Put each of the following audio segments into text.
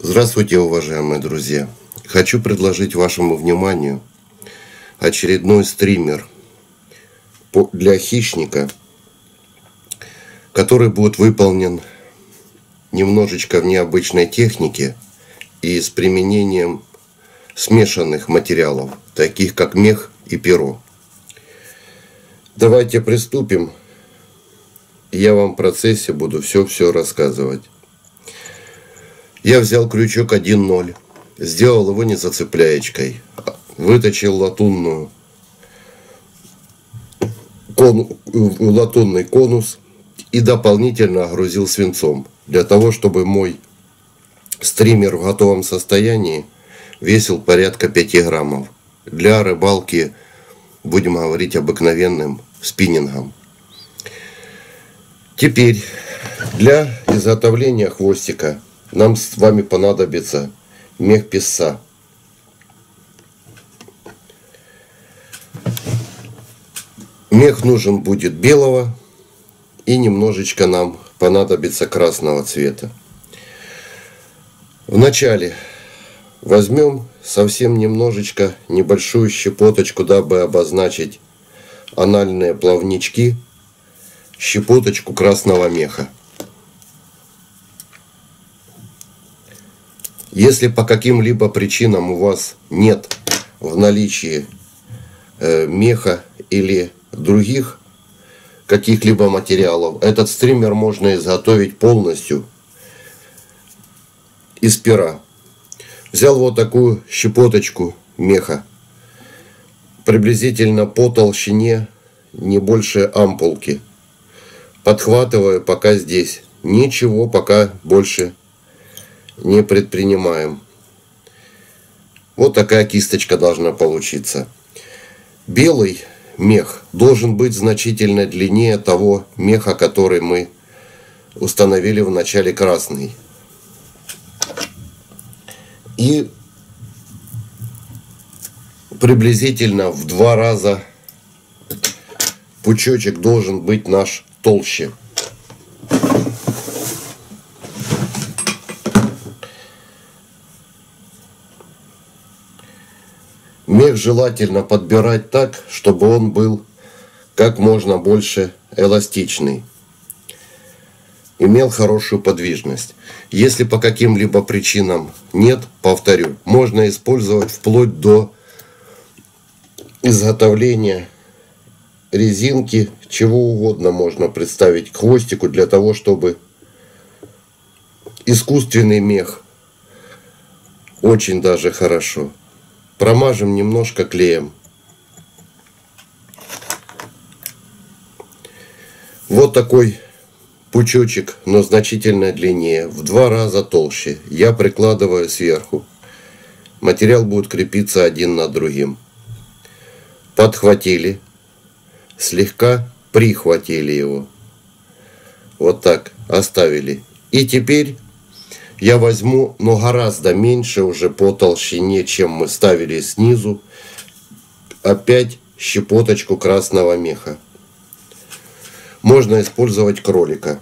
Здравствуйте, уважаемые друзья! Хочу предложить вашему вниманию очередной стример для хищника, который будет выполнен немножечко в необычной технике и с применением смешанных материалов, таких как мех и перо. Давайте приступим. Я вам в процессе буду все-все рассказывать. Я взял крючок 1.0, сделал его не зацепляечкой, выточил латунную кон, латунный конус и дополнительно огрузил свинцом, для того, чтобы мой стример в готовом состоянии весил порядка 5 граммов. Для рыбалки, будем говорить, обыкновенным спиннингом. Теперь для изготовления хвостика нам с вами понадобится мех песца. Мех нужен будет белого и немножечко нам понадобится красного цвета. Вначале возьмем совсем немножечко, небольшую щепоточку, дабы обозначить анальные плавнички, щепоточку красного меха. Если по каким-либо причинам у вас нет в наличии э, меха или других каких-либо материалов, этот стример можно изготовить полностью из пера. Взял вот такую щепоточку меха, приблизительно по толщине не больше ампулки. Подхватываю пока здесь. Ничего пока больше не предпринимаем. Вот такая кисточка должна получиться. Белый мех должен быть значительно длиннее того меха, который мы установили в начале красный. И приблизительно в два раза пучочек должен быть наш толще. Мех желательно подбирать так, чтобы он был как можно больше эластичный. Имел хорошую подвижность. Если по каким-либо причинам нет, повторю, можно использовать вплоть до изготовления резинки, чего угодно можно представить к хвостику для того, чтобы искусственный мех очень даже хорошо. Промажем немножко клеем. Вот такой пучочек, но значительно длиннее, в два раза толще. Я прикладываю сверху. Материал будет крепиться один над другим. Подхватили, слегка прихватили его. Вот так оставили. И теперь я возьму, но гораздо меньше уже по толщине, чем мы ставили снизу, опять щепоточку красного меха. Можно использовать кролика,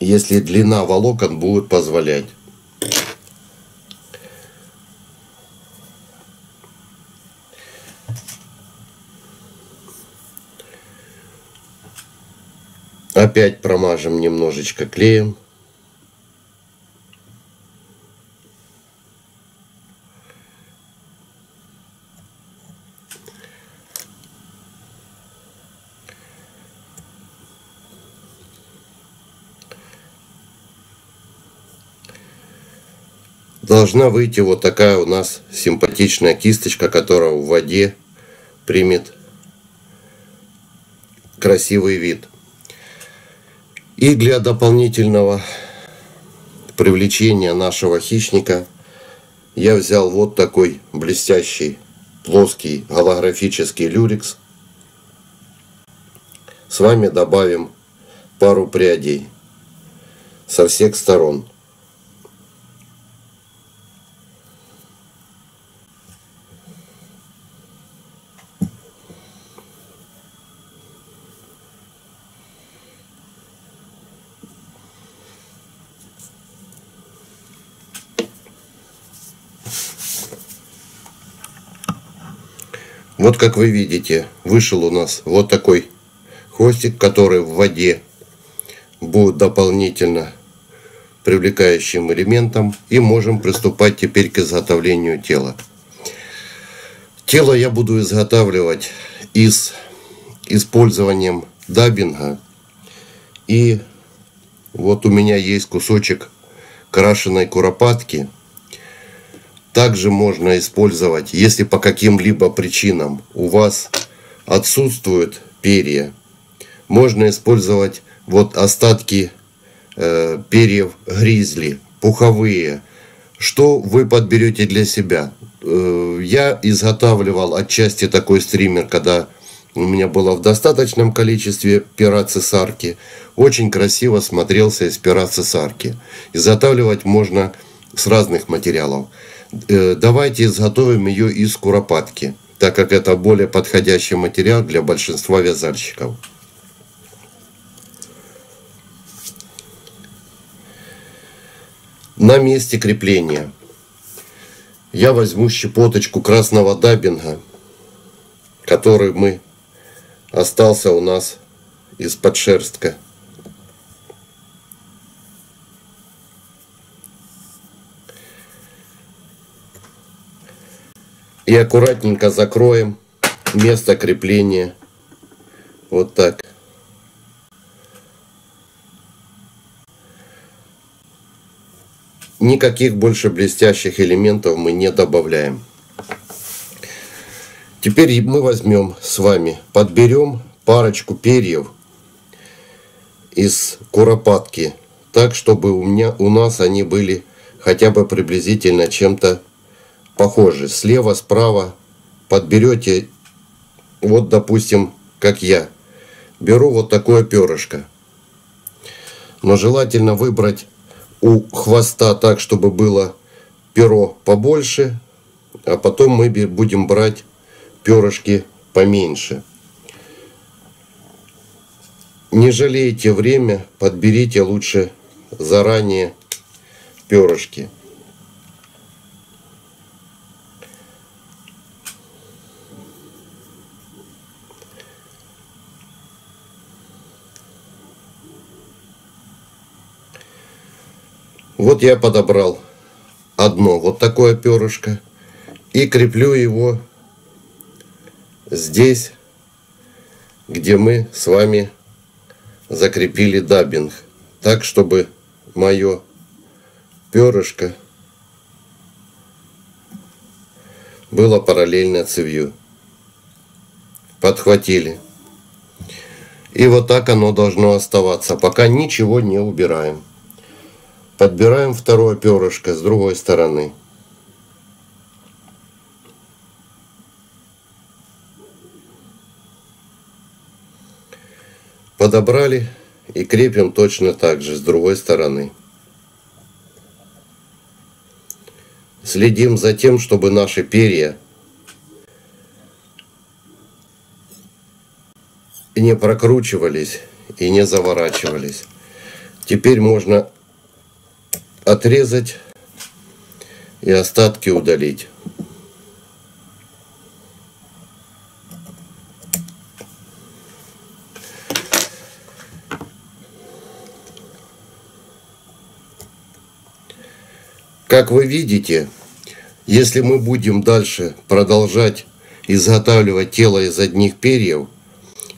если длина волокон будет позволять. Опять промажем немножечко клеем. Должна выйти вот такая у нас симпатичная кисточка, которая в воде примет красивый вид. И для дополнительного привлечения нашего хищника я взял вот такой блестящий плоский голографический люрикс. С вами добавим пару прядей со всех сторон. Вот как вы видите, вышел у нас вот такой хвостик, который в воде будет дополнительно привлекающим элементом. И можем приступать теперь к изготовлению тела. Тело я буду изготавливать из использованием даббинга. И вот у меня есть кусочек крашеной куропатки. Также можно использовать, если по каким-либо причинам у вас отсутствуют перья, можно использовать вот остатки э, перьев гризли, пуховые, что вы подберете для себя. Э, я изготавливал отчасти такой стример, когда у меня было в достаточном количестве пера цесарки. Очень красиво смотрелся из пера цесарки. Изготавливать можно с разных материалов. Э, давайте изготовим ее из куропатки, так как это более подходящий материал для большинства вязальщиков. На месте крепления я возьму щепоточку красного даббинга, который мы остался у нас из-под шерстка. И аккуратненько закроем место крепления. Вот так. Никаких больше блестящих элементов мы не добавляем. Теперь мы возьмем с вами, подберем парочку перьев из куропатки, так, чтобы у, меня, у нас они были хотя бы приблизительно чем-то похожи. Слева, справа подберете, вот допустим, как я, беру вот такое перышко. Но желательно выбрать у хвоста так, чтобы было перо побольше, а потом мы будем брать перышки поменьше. Не жалейте время, подберите лучше заранее перышки. Вот я подобрал одно вот такое перышко и креплю его здесь, где мы с вами закрепили даббинг, так, чтобы мое перышко было параллельно цевью. Подхватили. И вот так оно должно оставаться, пока ничего не убираем. Подбираем второе перышко с другой стороны. Подобрали и крепим точно так же с другой стороны. Следим за тем, чтобы наши перья не прокручивались и не заворачивались. Теперь можно отрезать и остатки удалить. Как вы видите, если мы будем дальше продолжать изготавливать тело из одних перьев,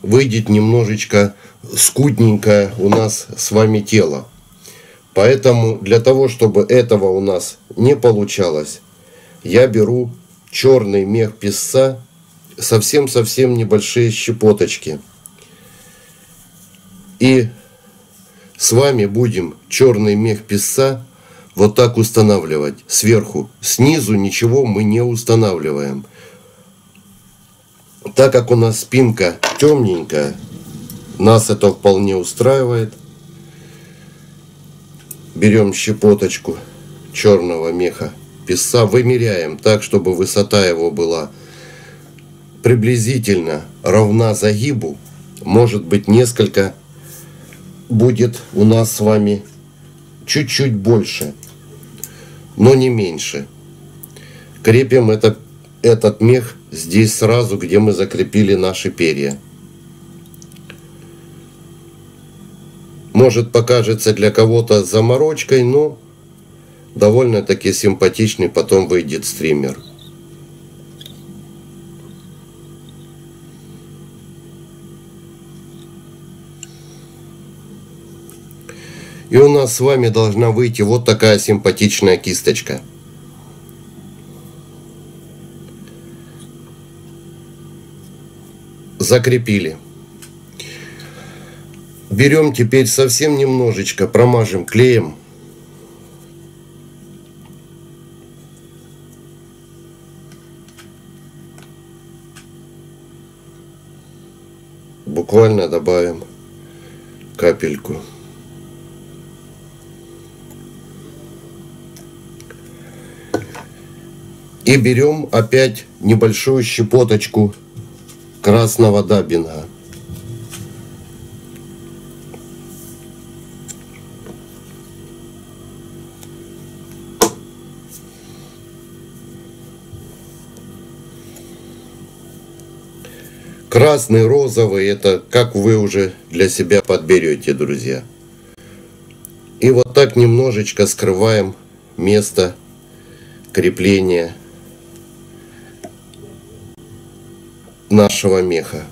выйдет немножечко скудненькое у нас с вами тело. Поэтому для того, чтобы этого у нас не получалось, я беру черный мех песца, совсем-совсем небольшие щепоточки. И с вами будем черный мех песца вот так устанавливать сверху. Снизу ничего мы не устанавливаем. Так как у нас спинка темненькая, нас это вполне устраивает. Берем щепоточку черного меха песа, вымеряем так, чтобы высота его была приблизительно равна загибу. Может быть несколько будет у нас с вами чуть-чуть больше, но не меньше. Крепим это этот мех здесь сразу, где мы закрепили наши перья. Может покажется для кого-то заморочкой, но довольно-таки симпатичный потом выйдет стример. И у нас с вами должна выйти вот такая симпатичная кисточка. Закрепили. Берем теперь совсем немножечко, промажем клеем. Буквально добавим капельку. И берем опять небольшую щепоточку красного дабинга. Красный, розовый, это как вы уже для себя подберете, друзья. И вот так немножечко скрываем место крепления нашего меха.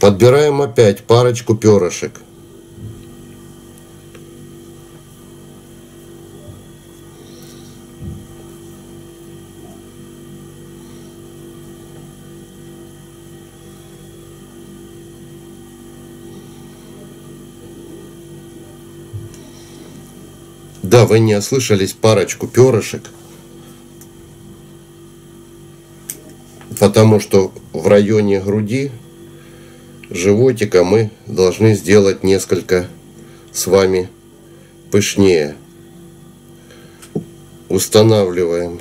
Подбираем опять парочку перышек. Да, вы не ослышались парочку перышек. Потому что в районе груди, животика мы должны сделать несколько с вами пышнее. Устанавливаем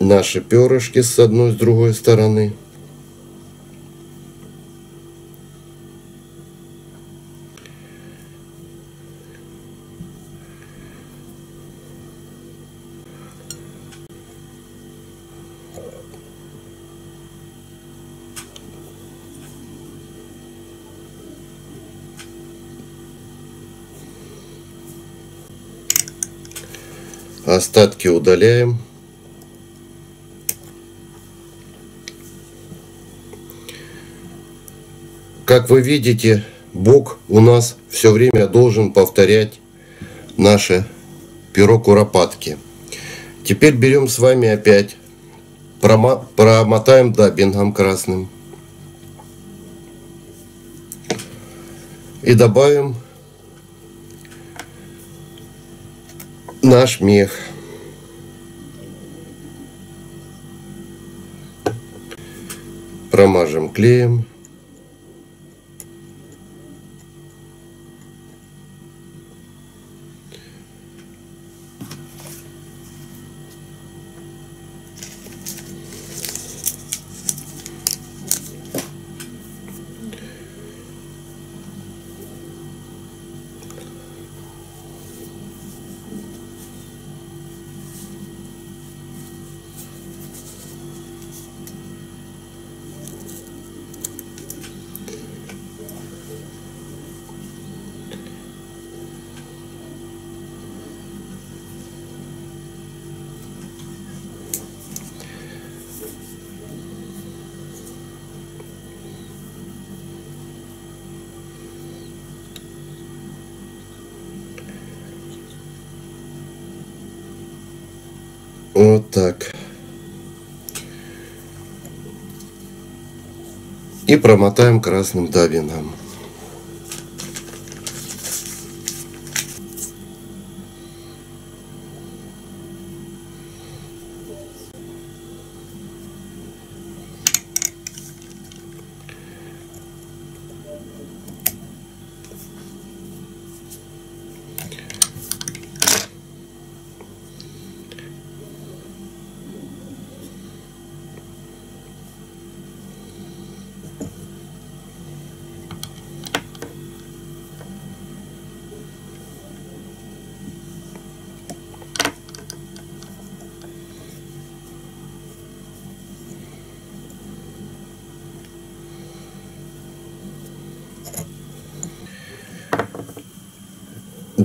наши перышки с одной с другой стороны. Остатки удаляем. Как вы видите, Бог у нас все время должен повторять наше перо куропатки. Теперь берем с вами опять, промотаем дабингом красным. И добавим наш мех. Промажем клеем. Так. И промотаем красным дабином.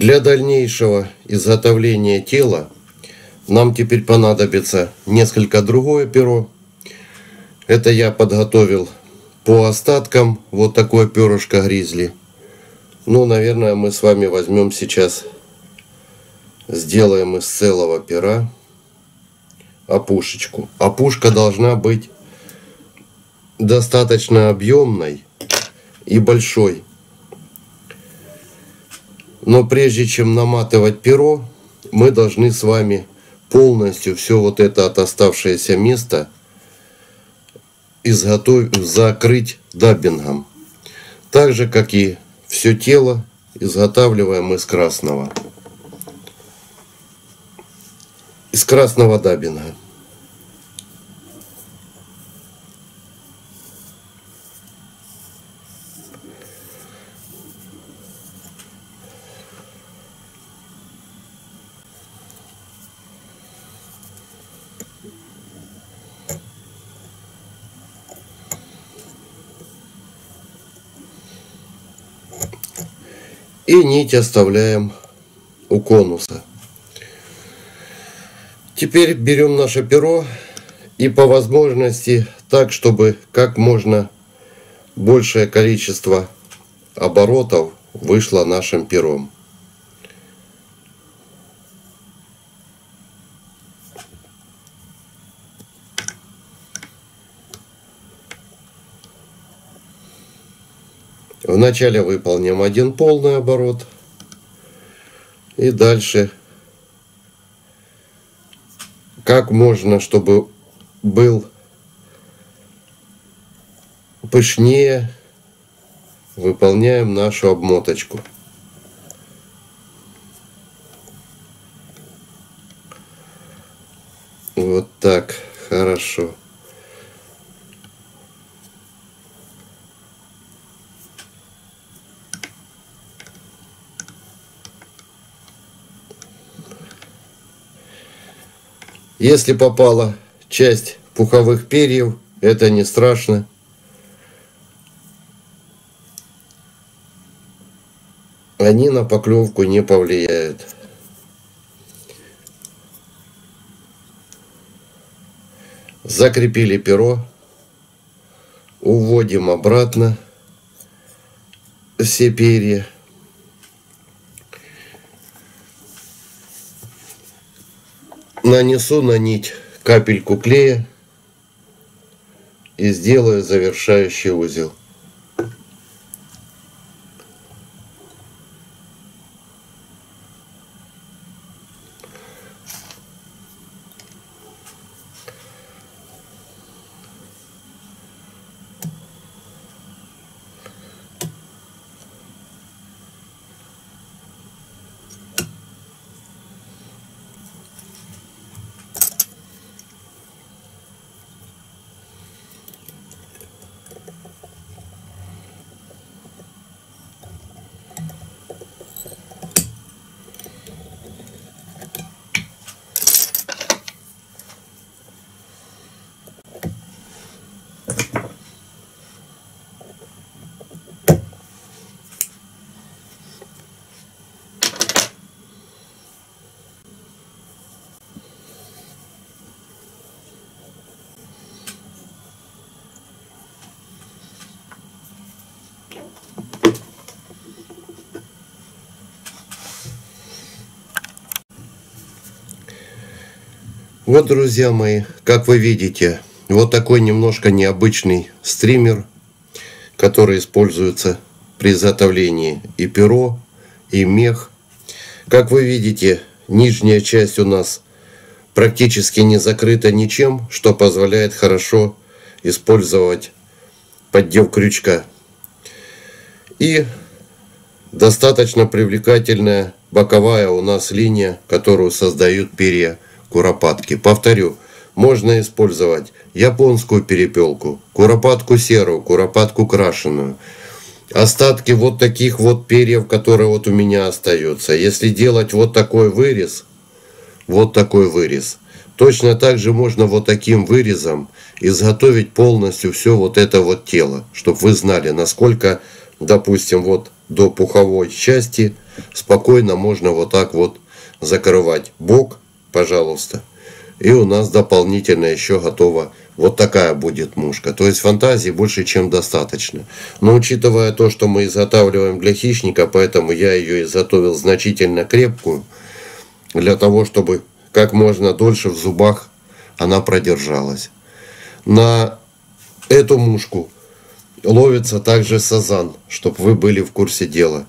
Для дальнейшего изготовления тела нам теперь понадобится несколько другое перо. Это я подготовил по остаткам вот такое перышко гризли. Ну, наверное, мы с вами возьмем сейчас, сделаем из целого пера опушечку. Опушка должна быть достаточно объемной и большой. Но прежде чем наматывать перо, мы должны с вами полностью все вот это от оставшееся место изготовить, закрыть даббингом. Так же, как и все тело изготавливаем из красного. Из красного даббинга. И нить оставляем у конуса. Теперь берем наше перо и по возможности так, чтобы как можно большее количество оборотов вышло нашим пером. Вначале выполним один полный оборот. И дальше как можно, чтобы был пышнее, выполняем нашу обмоточку. Вот так, хорошо. Если попала часть пуховых перьев, это не страшно. Они на поклевку не повлияют. Закрепили перо. Уводим обратно все перья. Нанесу на нить капельку клея и сделаю завершающий узел. Вот, друзья мои, как вы видите, вот такой немножко необычный стример, который используется при изготовлении и перо, и мех. Как вы видите, нижняя часть у нас практически не закрыта ничем, что позволяет хорошо использовать поддев крючка. И достаточно привлекательная боковая у нас линия, которую создают перья куропатки. Повторю, можно использовать японскую перепелку, куропатку серую, куропатку крашеную. Остатки вот таких вот перьев, которые вот у меня остаются. Если делать вот такой вырез, вот такой вырез, точно так же можно вот таким вырезом изготовить полностью все вот это вот тело, чтобы вы знали, насколько, допустим, вот до пуховой части спокойно можно вот так вот закрывать бок, пожалуйста. И у нас дополнительно еще готова вот такая будет мушка. То есть фантазии больше, чем достаточно. Но учитывая то, что мы изготавливаем для хищника, поэтому я ее изготовил значительно крепкую, для того, чтобы как можно дольше в зубах она продержалась. На эту мушку ловится также сазан, чтобы вы были в курсе дела.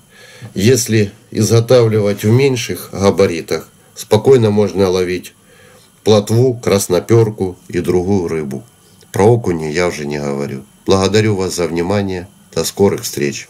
Если изготавливать в меньших габаритах, спокойно можно ловить плотву, красноперку и другую рыбу. Про окуни я уже не говорю. Благодарю вас за внимание. До скорых встреч.